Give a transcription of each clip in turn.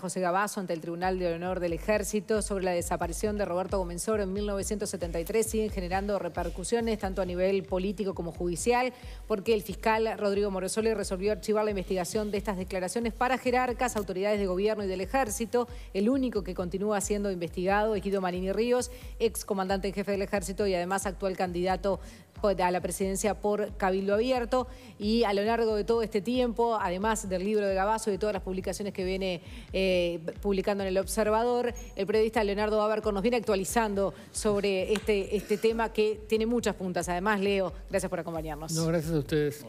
José Gabazo ante el Tribunal de Honor del Ejército sobre la desaparición de Roberto Gomenzoro en 1973 siguen generando repercusiones tanto a nivel político como judicial porque el fiscal Rodrigo Morosoli resolvió archivar la investigación de estas declaraciones para jerarcas, autoridades de gobierno y del Ejército. El único que continúa siendo investigado es Guido Marini Ríos, ex comandante en jefe del Ejército y además actual candidato a la presidencia por Cabildo Abierto y a lo largo de todo este tiempo, además del libro de Gabazo y de todas las publicaciones que viene eh, publicando en El Observador, el periodista Leonardo Abarco nos viene actualizando sobre este, este tema que tiene muchas puntas. Además, Leo, gracias por acompañarnos. No, gracias a ustedes.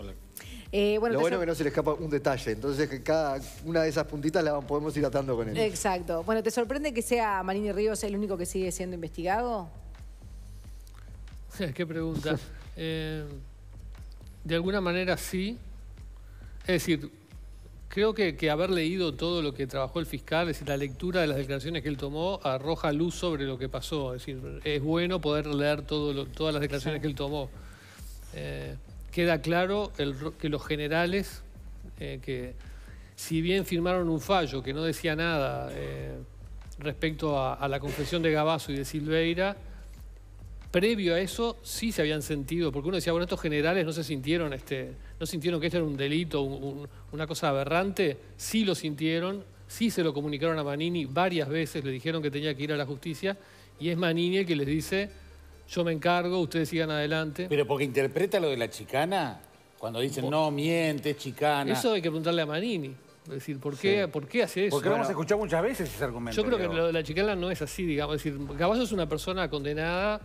Eh, bueno, Lo bueno es que no se le escapa un detalle, entonces que cada una de esas puntitas la podemos ir atando con él. Exacto. Bueno, ¿te sorprende que sea Marini Ríos el único que sigue siendo investigado? Qué pregunta. Eh, de alguna manera sí. Es decir, creo que, haber leído todo lo que trabajó el fiscal, es decir, la lectura de las declaraciones que él tomó, arroja luz sobre lo que pasó. Es decir, es bueno poder leer todo todas las declaraciones que él tomó. Eh, queda claro que los generales, eh, que si bien firmaron un fallo que no decía nada respecto a, a la confesión de Gabazo y de Silveira, previo a eso sí se habían sentido, porque uno decía, bueno, estos generales no se sintieron, este, no sintieron que esto era un delito, una cosa aberrante, sí lo sintieron, sí se lo comunicaron a Manini varias veces, le dijeron que tenía que ir a la justicia, y es Manini el que les dice, yo me encargo, ustedes sigan adelante. Pero porque interpreta lo de la chicana, cuando dicen, no, miente, chicana. Eso hay que preguntarle a Manini. Es decir, ¿por qué, ¿por qué hace eso? Porque lo hemos escuchado muchas veces ese argumento. Yo creo que lo de la chicana no es así, digamos. Es decir, Gabazo es una persona condenada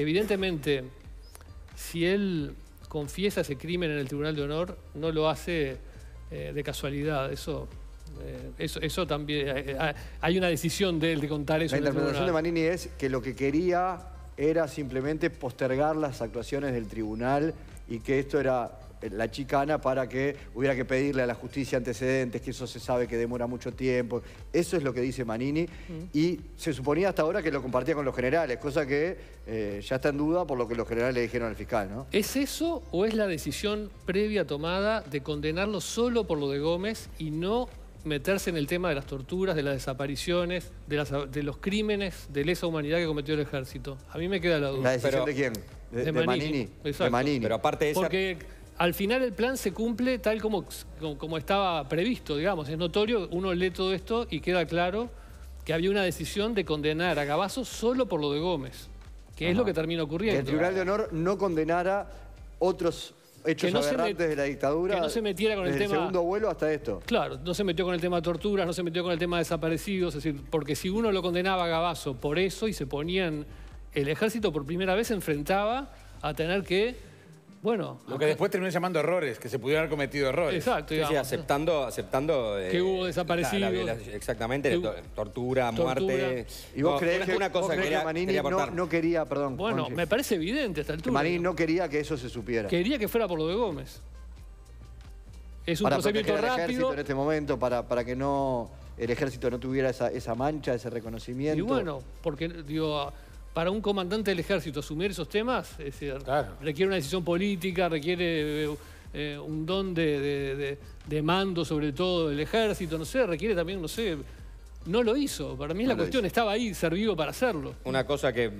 evidentemente, si él confiesa ese crimen en el Tribunal de Honor, no lo hace eh, de casualidad. Eso, eh, eso, eso, también. Eh, hay una decisión de él de contar eso. La interpretación de Manini es que lo que quería era simplemente postergar las actuaciones del tribunal y que esto era la chicana para que hubiera que pedirle a la justicia antecedentes, que eso se sabe que demora mucho tiempo. Eso es lo que dice Manini. Y se suponía hasta ahora que lo compartía con los generales, cosa que eh, ya está en duda por lo que los generales le dijeron al fiscal, ¿no? ¿Es eso o es la decisión previa tomada de condenarlo solo por lo de Gómez y no meterse en el tema de las torturas, de las desapariciones, de, los crímenes de lesa humanidad que cometió el ejército? A mí me queda la duda. ¿La decisión de quién? De, Manini. De Manini. Pero aparte de Porque al final el plan se cumple tal como, como, estaba previsto, digamos. Es notorio, uno lee todo esto y queda claro que había una decisión de condenar a Gabazo solo por lo de Gómez, que es lo que termina ocurriendo. Que el Tribunal de Honor no condenara otros hechos no aberrantes de la dictadura. Que no se metiera con el tema... el segundo vuelo hasta esto. Claro, no se metió con el tema de torturas, no se metió con el tema de desaparecidos, es decir, porque si uno lo condenaba a Gabazo por eso y se ponían... El ejército por primera vez se enfrentaba a tener que bueno, lo que después terminó llamando errores, que se pudieron haber cometido errores. Exacto, sí, aceptando, aceptando eh, que hubo desaparecidos. exactamente, tortura, muerte. ¿Y vos crees que, una cosa que Manini no, quería, perdón? Bueno, me parece evidente a esta altura. Manini no quería que eso se supiera. Quería que fuera por lo de Gómez. Es un para procedimiento rápido. El ejército en este momento, para, para que no el ejército no tuviera esa, esa mancha, ese reconocimiento. Y bueno, porque digo para un comandante del ejército asumir esos temas requiere una decisión política, requiere eh, eh, un don de, mando sobre todo del ejército, no sé, requiere también, no sé, no lo hizo. Para mí la cuestión estaba ahí, servido para hacerlo. Una cosa que,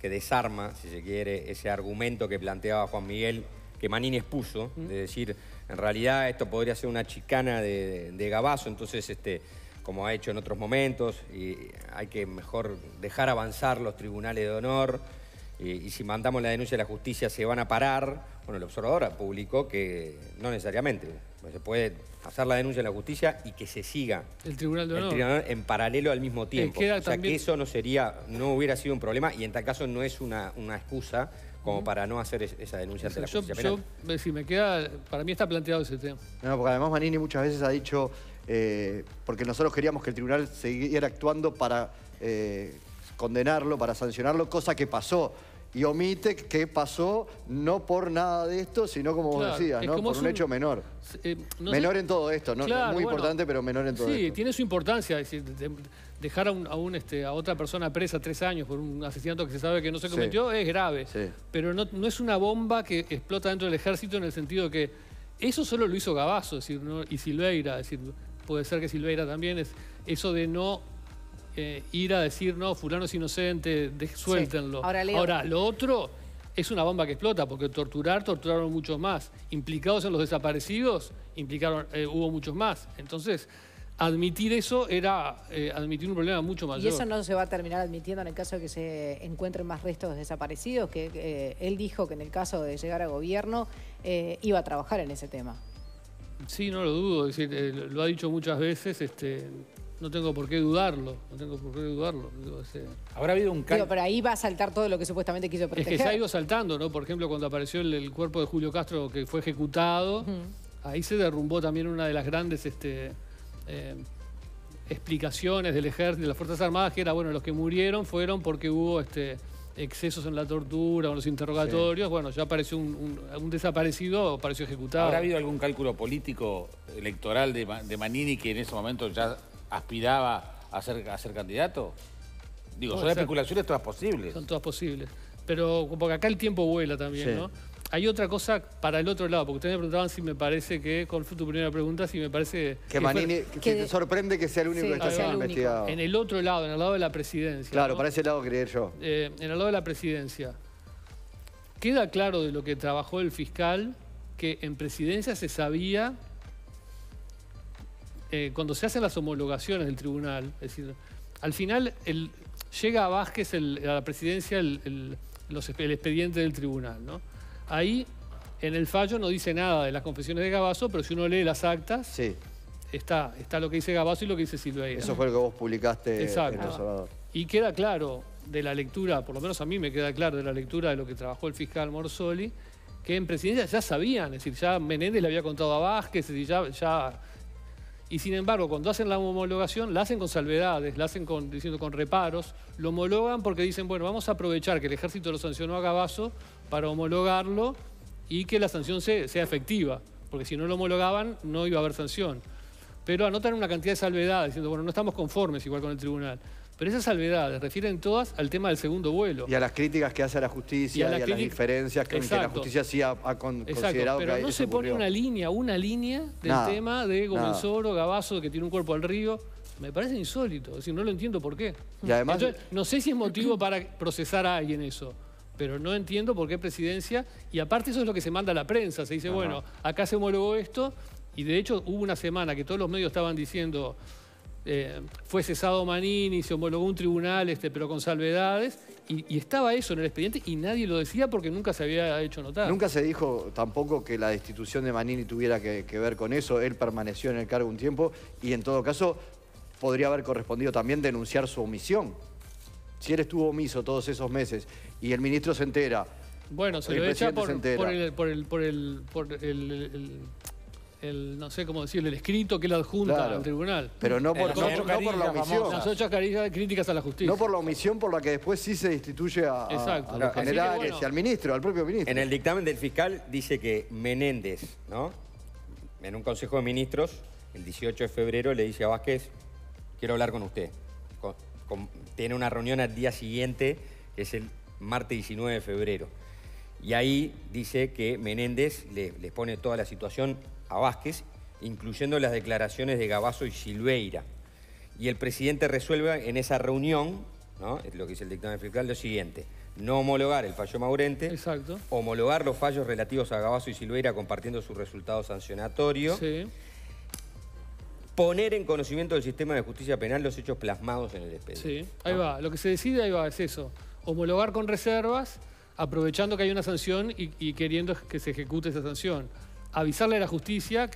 que, desarma, si se quiere, ese argumento que planteaba Juan Miguel, que Manini expuso, de decir, en realidad esto podría ser una chicana de, de Gabazo, entonces este como ha hecho en otros momentos, y hay que mejor dejar avanzar los tribunales de honor, y, si mandamos la denuncia a la justicia se van a parar. Bueno, el observador publicó que no necesariamente, pues se puede hacer la denuncia en la justicia y que se siga el tribunal de honor, en paralelo al mismo tiempo. o sea que eso no sería, no hubiera sido un problema y en tal caso no es una, una excusa como para no hacer esa denuncia ante la justicia yo, si me queda, para mí está planteado ese tema. No, porque además Manini muchas veces ha dicho, eh, porque nosotros queríamos que el tribunal siguiera actuando para eh, condenarlo, para sancionarlo, cosa que pasó y omite que pasó no por nada de esto, sino como vos decías, ¿no? por un, hecho menor. Eh, menor en todo esto, ¿no? muy importante, pero menor en todo esto. Sí, tiene su importancia, dejar a, este, a, otra persona presa tres años por un asesinato que se sabe que no se cometió es grave, pero no, es una bomba que explota dentro del ejército en el sentido que eso solo lo hizo Gabazo decir, y Silveira, decir, puede ser que Silveira también, es eso de no eh, ir a decir, no, fulano es inocente, de- suéltenlo. Ahora, Leo- lo otro es una bomba que explota, porque torturar, torturaron muchos más. Implicados en los desaparecidos, implicaron, eh, hubo muchos más. Entonces, admitir eso era eh, admitir un problema mucho mayor. Y eso no se va a terminar admitiendo en el caso de que se encuentren más restos desaparecidos, que eh, él dijo que en el caso de llegar a gobierno iba a trabajar en ese tema. Sí, no lo dudo, es decir, eh, lo- ha dicho muchas veces, este, no tengo por qué dudarlo, no tengo por qué dudarlo. digo, ese- Habrá habido un Digo, cambio. pero ahí va a saltar todo lo que supuestamente quiso Es proteger. que se ha ido saltando, ¿no? Por ejemplo, cuando apareció el, el cuerpo de Julio Castro que fue ejecutado, ahí se derrumbó también una de las grandes este, eh, explicaciones del ejército, de las Fuerzas Armadas, que era, bueno, los que murieron fueron porque hubo este, excesos en la tortura o en los interrogatorios. Bueno, ya apareció un, un- un desaparecido, apareció ejecutado. ¿Habrá habido algún cálculo político electoral de, de Manini que en ese momento ya aspiraba a ser, a ser candidato? Digo, son ser. especulaciones todas posibles. Son todas posibles. Pero porque acá el tiempo vuela también, Sí. ¿no? Hay otra cosa para el otro lado, porque ustedes me preguntaban si me parece que, ¿cuál fue tu primera pregunta? Si me parece Que Manini, que que- te sorprende que sea el único Sí, que está siendo investigado. en el otro lado, en el lado de la presidencia. Claro, ¿no? para ese lado quería ir yo. Eh, en el lado de la presidencia, queda claro de lo que trabajó el fiscal que en presidencia se sabía, eh, cuando se hacen las homologaciones del tribunal, es decir, al final el- llega a Vázquez el- a la presidencia el, el- los- el expediente del tribunal. ¿no? Ahí en el fallo no dice nada de las confesiones de Gabazo, pero si uno lee las actas, Sí, está, está lo que dice Gabazo y lo que dice Silveira. eso fue lo que vos publicaste Exacto. en El Observador. Y queda claro de la lectura, por lo menos a mí me queda claro de la lectura de lo que trabajó el fiscal Morsoli, que en presidencia ya sabían, es decir, ya Menéndez le había contado a Vázquez, decir, ya, ya- y sin embargo, cuando hacen la homologación, la hacen con salvedades, la hacen con, diciendo con reparos, lo homologan porque dicen, bueno, vamos a aprovechar que el ejército lo sancionó a Gabazo para homologarlo y que la sanción se- sea efectiva, porque si no lo homologaban no iba a haber sanción. Pero anotan una cantidad de salvedades, diciendo, bueno, no estamos conformes igual con el tribunal. Pero esas salvedades refieren todas al tema del segundo vuelo. Y a las críticas que hace a la justicia y a, la las diferencias que, que la justicia sí ha, ha con- Exacto, considerado pero que no se pone una línea, una línea del Nada, tema de. Gomenzoro, Gabazo, que tiene un cuerpo al río. Me parece insólito, es decir, no lo entiendo por qué. Y además- Entonces, no sé si es motivo para procesar a alguien eso, pero no entiendo por qué presidencia. Y aparte eso es lo que se manda a la prensa, se dice, bueno, acá se homologó esto, y de hecho hubo una semana que todos los medios estaban diciendo, eh, fue cesado Manini, se homologó un tribunal, este, pero con salvedades, y, y estaba eso en el expediente y nadie lo decía porque nunca se había hecho notar. Nunca se dijo tampoco que la destitución de Manini tuviera que, que ver con eso. Él permaneció en el cargo un tiempo y en todo caso podría haber correspondido también denunciar su omisión. Si él estuvo omiso todos esos meses y el ministro se entera, Bueno, se lo echa por, se entera. por el, por el, por el, por el, el- no sé cómo decirlo, el escrito que él adjunta Claro. al tribunal. pero no En por, las no, ocho no por la omisión. Las ocho carillas críticas a la justicia. No por la omisión por la que después sí se destituye a, Exacto. a los generales bueno. y al ministro, al propio ministro. En el dictamen del fiscal dice que Menéndez, ¿no? En un consejo de ministros, el 18 de febrero, le dice a Vázquez, quiero hablar con usted. Con- con- tiene una reunión al día siguiente, que es el martes 19 de febrero. Y ahí dice que Menéndez le- les pone toda la situación a Vázquez, incluyendo las declaraciones de Gabazo y Silveira. Y el presidente resuelve en esa reunión, ¿no? es lo que dice el dictamen fiscal, lo siguiente. No homologar el fallo Maurente, Exacto. homologar los fallos relativos a Gabazo y Silveira compartiendo sus resultados sancionatorios, Sí. poner en conocimiento del sistema de justicia penal los hechos plasmados en el expediente. Sí, ahí va. Lo que se decide ahí va, es eso. Homologar con reservas, aprovechando que hay una sanción y, y queriendo que se ejecute esa sanción. Avisarle a la justicia,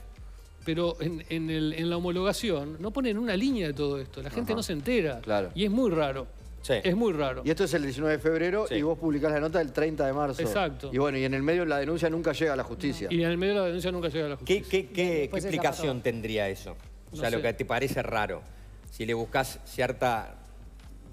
pero en, en el- en la homologación no ponen una línea de todo esto. La gente Ajá. no se entera. Claro. Y es muy raro. Sí. Es muy raro. Y esto es el 19 de febrero Sí. y vos publicás la nota el 30 de marzo. Exacto. Y bueno, y en el medio la denuncia nunca llega a la justicia. Y en el medio de la denuncia nunca llega a la ¿Qué, justicia. qué- explicación tendría eso? O No sea, lo sé. que te parece raro. Si le buscas cierta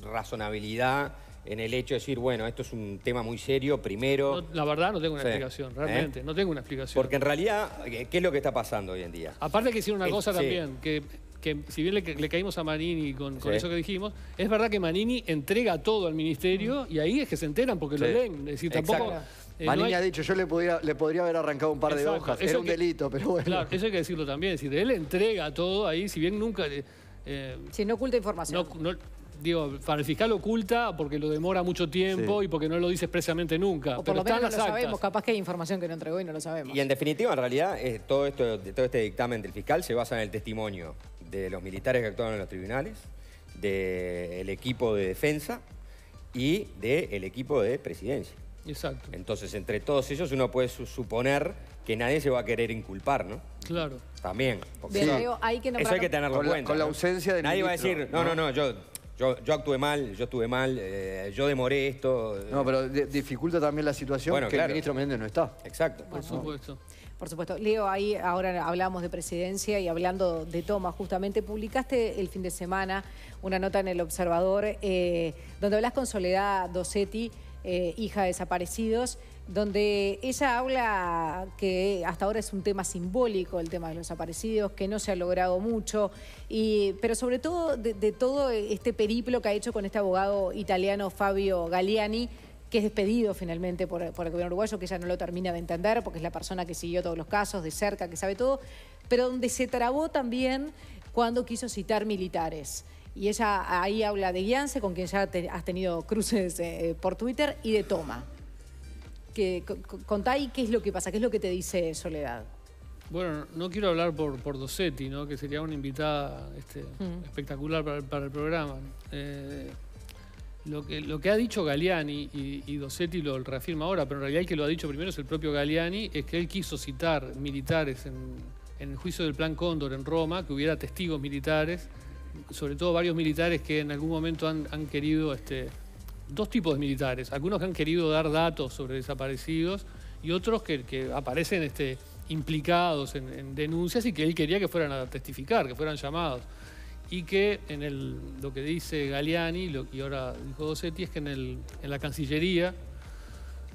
razonabilidad en el hecho de decir, bueno, esto es un tema muy serio, primero. No, la verdad no tengo una Sí. explicación, ¿Eh? realmente. No tengo una explicación. Porque en realidad, ¿qué es lo que está pasando hoy en día? Aparte que hicieron una El- cosa sí. también, que, que si bien le, le caímos a Manini con, con Sí. eso que dijimos, es verdad que Manini entrega todo al ministerio y ahí es que se enteran porque lo leen. Es decir, tampoco, Exacto. Eh, Manini no hay- ha dicho, yo le podría, le podría haber arrancado un par de hojas. eso Era un que- delito, pero bueno. Claro, eso hay que decirlo también. Es decir, él entrega todo ahí, si bien nunca... eh, Si no oculta información. no, no- digo, para el fiscal oculta porque lo demora mucho tiempo Sí. y porque no lo dice expresamente nunca. o por pero lo menos no lo actas. sabemos. Capaz que hay información que no entregó y no lo sabemos. Y en definitiva, en realidad, eh, todo, esto, de todo este dictamen del fiscal se basa en el testimonio de los militares que actuaron en los tribunales, del equipo de defensa y del equipo de presidencia. Exacto, Entonces, entre todos ellos uno puede su- suponer que nadie se va a querer inculpar, ¿no? claro. También. porque Bien, eso- hay que Eso nombrar- hay que tenerlo en cuenta. con la ausencia del Nadie va a decir, no, no, ¿no? no, yo, yo, yo actué mal, yo estuve mal, eh, yo demoré esto. eh, No, pero de- dificulta también la situación Bueno, que claro. el ministro Méndez no está. Exacto. Por supuesto. Por supuesto. Leo, ahí ahora hablamos de presidencia y hablando de toma, justamente publicaste el fin de semana una nota en El Observador eh, donde hablas con Soledad Dosetti, eh, hija de desaparecidos, donde ella habla que hasta ahora es un tema simbólico el tema de los desaparecidos, que no se ha logrado mucho, y, pero sobre todo de, todo este periplo que ha hecho con este abogado italiano Fabio Galliani, que es despedido finalmente por, el gobierno uruguayo, que ella no lo termina de entender, porque es la persona que siguió todos los casos de cerca, que sabe todo, pero donde se trabó también cuando quiso citar militares. Y ella ahí habla de Guiance, con quien ya has tenido cruces eh, por Twitter, y de Toma. Que, co- co- contá ahí qué es lo que pasa, qué es lo que te dice Soledad. Bueno, no quiero hablar por, por Dossetti, ¿no? que sería una invitada este, espectacular para, el- para el programa. Eh, lo, que, lo que ha dicho Galeani, y, y Dossetti lo reafirma ahora, pero en realidad el que lo ha dicho primero es el propio Galeani, es que él quiso citar militares en, en el juicio del Plan Cóndor en Roma, que hubiera testigos militares, sobre todo varios militares que en algún momento han, han querido, este, dos tipos de militares, algunos que han querido dar datos sobre desaparecidos y otros que, aparecen este, implicados en, en denuncias y que él quería que fueran a testificar, que fueran llamados. Y que en el, lo que dice Galeani, que ahora dijo Dossetti, es que en la Cancillería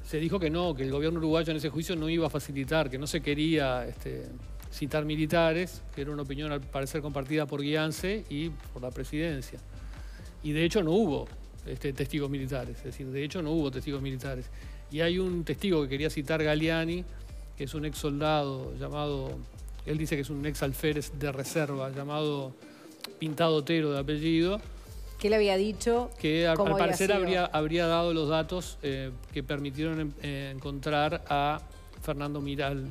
se dijo que no, que el gobierno uruguayo en ese juicio no iba a facilitar, que no se quería este, citar militares, que era una opinión al parecer compartida por Guiance y por la presidencia. Y de hecho no hubo este, testigos militares, es decir, de hecho no hubo testigos militares. Y hay un testigo que quería citar Galeani, que es un ex soldado llamado, él dice que es un ex alférez de reserva, llamado Pintado Otero de apellido, ¿Qué le había dicho? que al, ¿Cómo al había parecer habría, habría dado los datos eh, que permitieron eh, encontrar a Fernando Miral,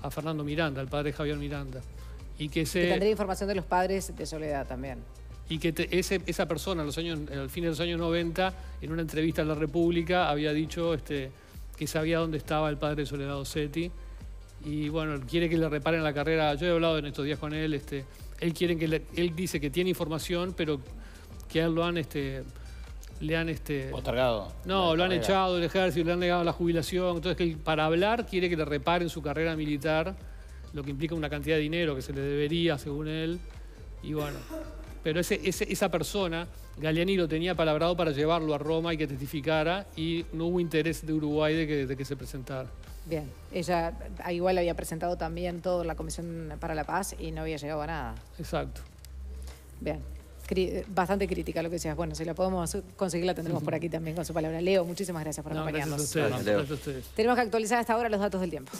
a Fernando Miranda, al padre Javier Miranda. Y que, Que se, tendría información de los padres de Soledad también. Y que te- ese- esa persona en los años, al fin de los años 90, en una entrevista a la República, había dicho este, que sabía dónde estaba el padre de Soledad Ossetti. Y bueno, quiere que le reparen la carrera. Yo he hablado en estos días con él. Este, él, quiere que le- él dice que tiene información, pero que a él lo han, este, le han este, Postergado. no, lo han Carrera. echado del ejército, le han negado la jubilación. Entonces, que para hablar quiere que le reparen su carrera militar, lo que implica una cantidad de dinero que se le debería, según él. Y bueno, pero ese, ese- esa persona, Galeani lo tenía palabrado para llevarlo a Roma y que testificara, y no hubo interés de Uruguay de que, de que se presentara. Bien, ella ah, igual había presentado también todo en la Comisión para la Paz y no había llegado a nada. Exacto. Bien. Cri- bastante crítica lo que decías. Bueno, si la podemos conseguir, la tendremos por aquí también con su palabra. Leo, muchísimas gracias por No, gracias a acompañarnos. ustedes. Gracias a ustedes. Tenemos que actualizar hasta ahora los datos del tiempo.